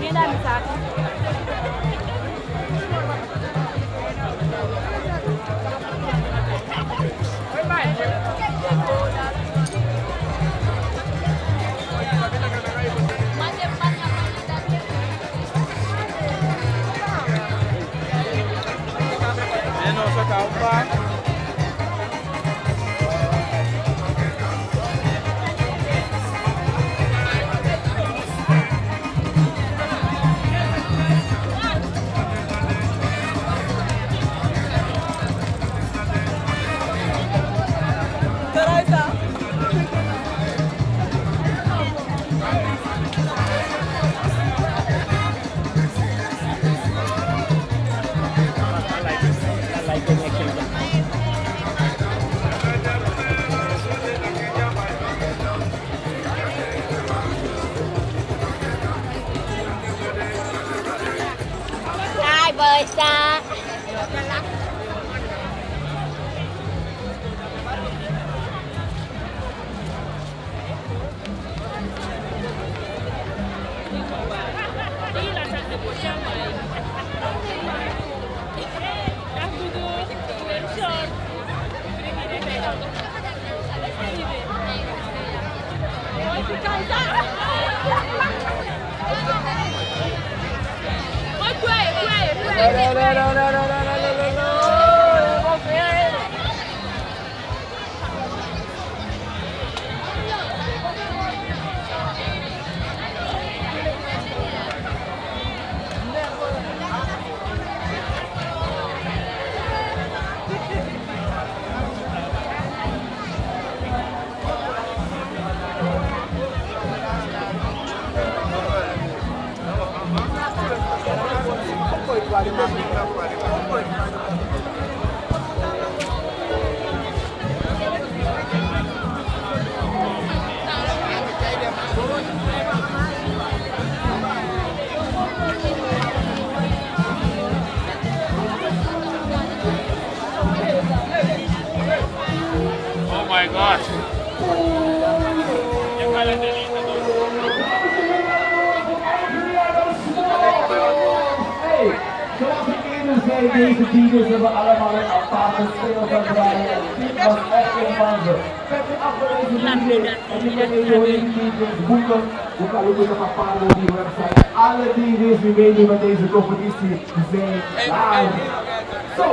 Vielen Dank, した。Zei, deze DJ's hebben allemaal een aparte stijl van draaien. En dit was echt een van ze. Met een afgewezen DJ. En je kan in de DJ's boeken. Je kan ook nog een paar op die website. Alle DJ's die meedoen met deze competitie zijn live. Zo,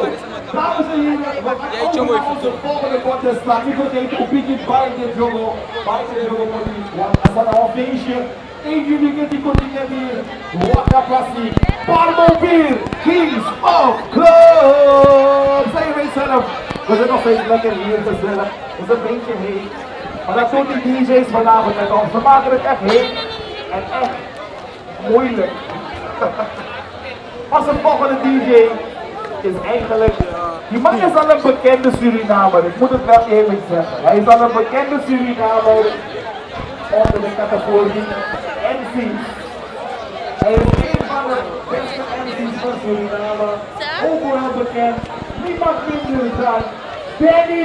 dames en heren, we gaan over naar onze volgende contest staan. Niet vergeten, op bij jongen. Bij dit jongen. Want er staat al een feestje. 1 juli gaat die. Wakka Plassie. Parmo Beer. Kings of Club. Zeg je zelf. We zijn nog steeds lekker hier gezellig. Het is een beetje heet. Maar dat doen die DJ's vanavond met ons. Ze maken het echt heet. En echt moeilijk. Als een volgende DJ is eigenlijk. Die man is al een bekende Surinamer, ik moet het wel eerlijk zeggen. Hij is al een bekende Surinamer onder de categorie Hij is een van de beste MC's van Suriname, overal bekend. Niemand minder dan Danny!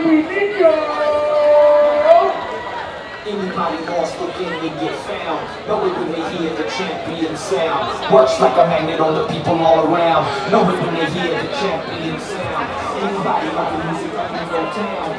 Anybody lost within they get found. Know it when they hear the champion sound. Works like a magnet on the people all around. Know it when they hear the champion sound. Anybody like the music up in your town.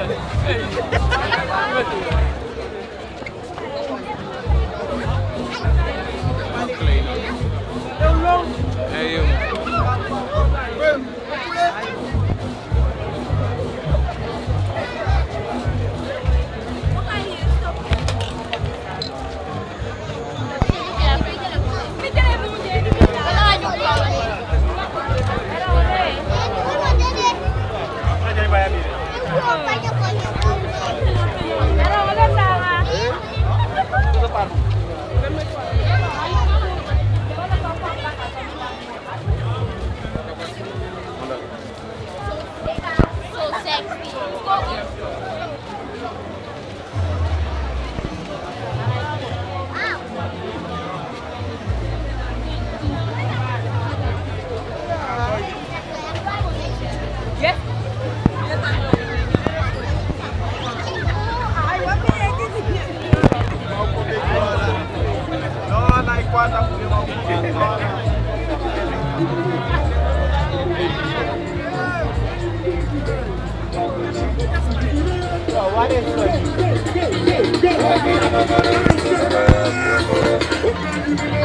É Ei! Yeah.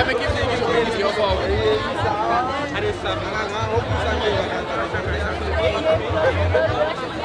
Thank you.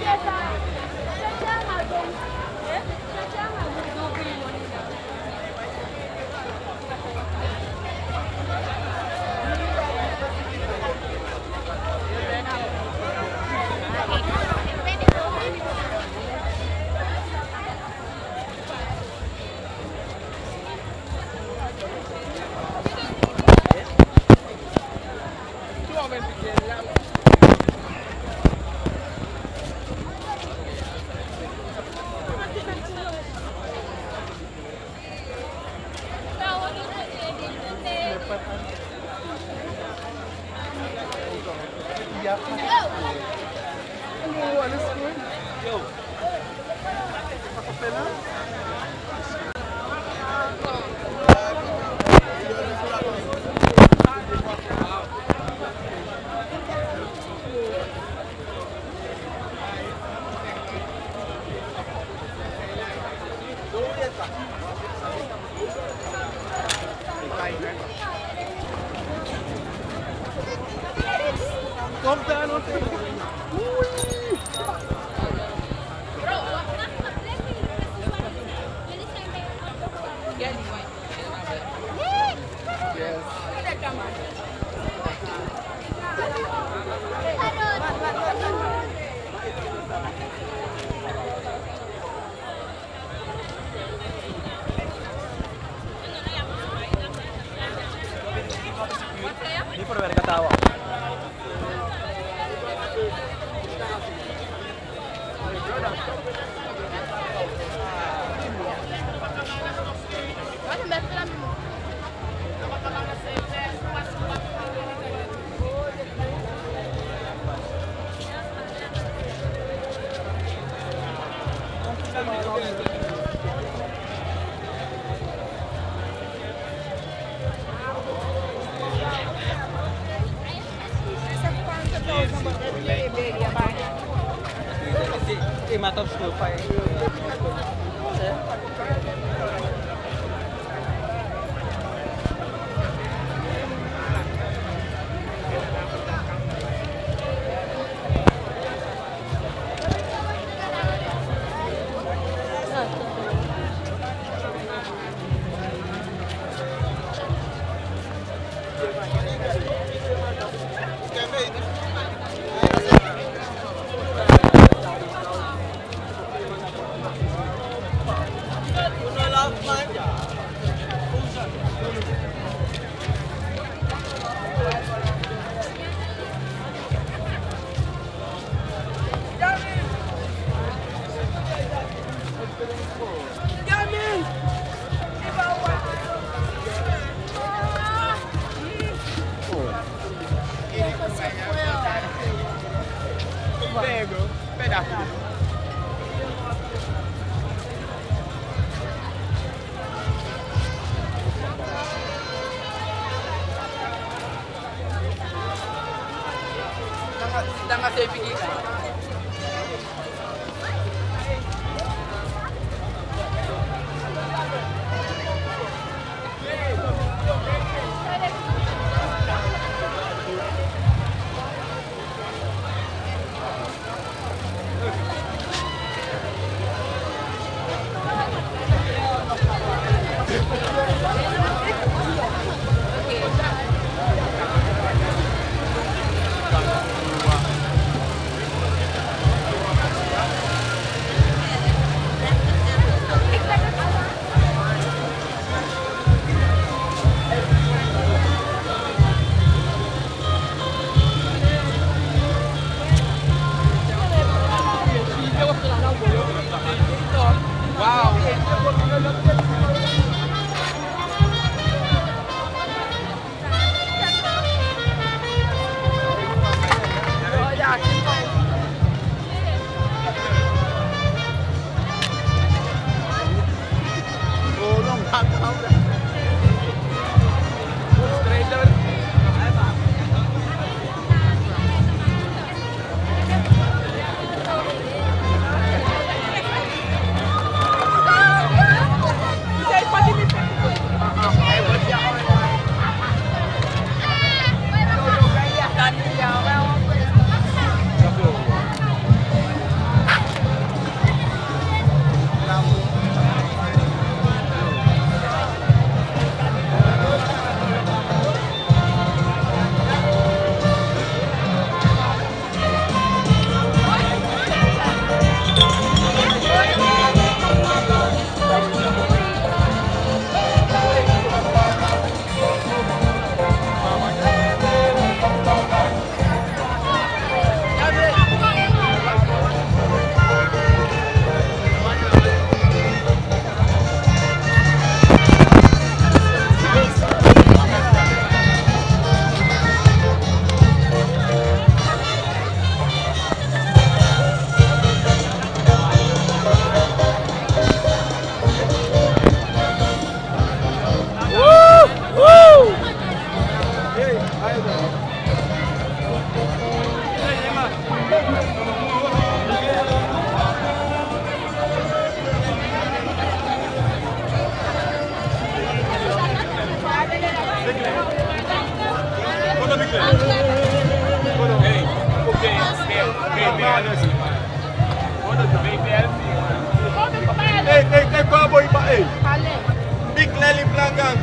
Yes, I Japan. Oh, alles gut. Jo. คือไฟ sedang saya fikirkan. Ei, ei. Big Lely Blangan.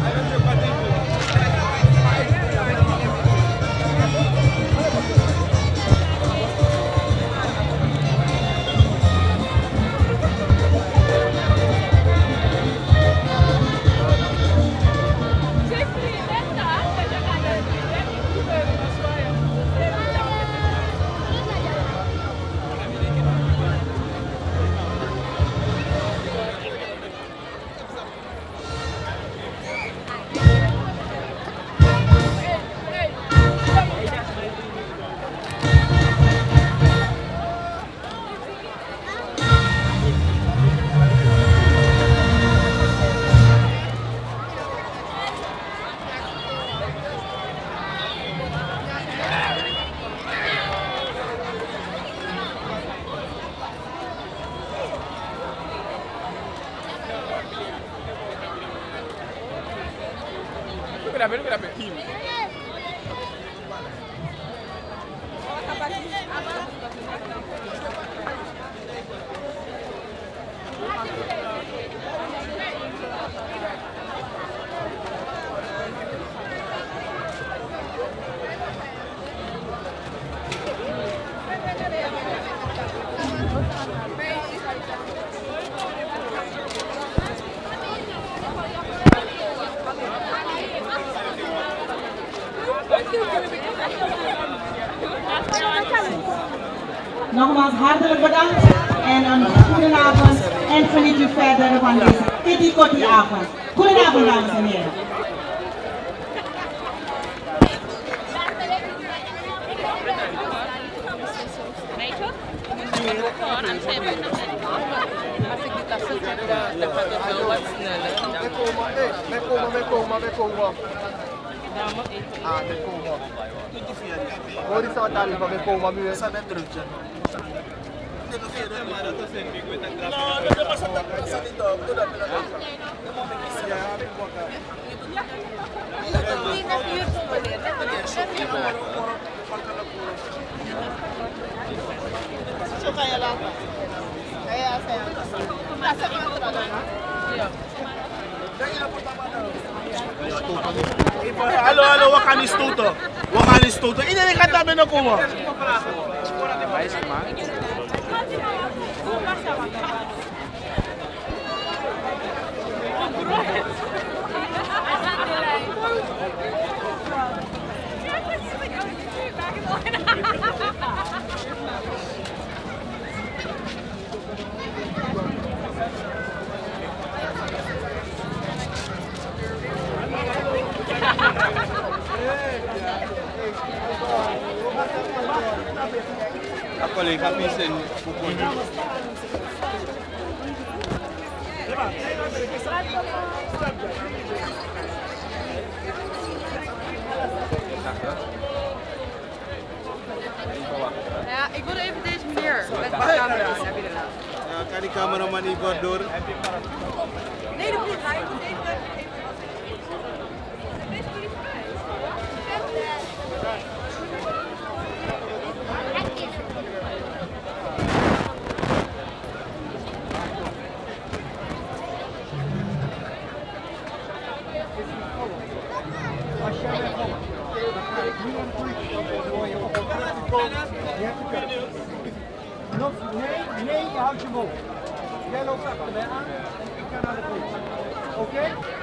Mekoma, mekoma, mekoma. Ah, Alô, alô, o canistuto. O canistuto. E nem canta bem no Ako lang kapisin pupun. Ja, ik wilde even deze meneer met de camera. Ja, kan die cameraman niet wat door? Nee, dat moet hij. moet even... Nee, nee, je houdt je mond. Jij loopt achter mij aan. Ik ga naar de politie. Oké?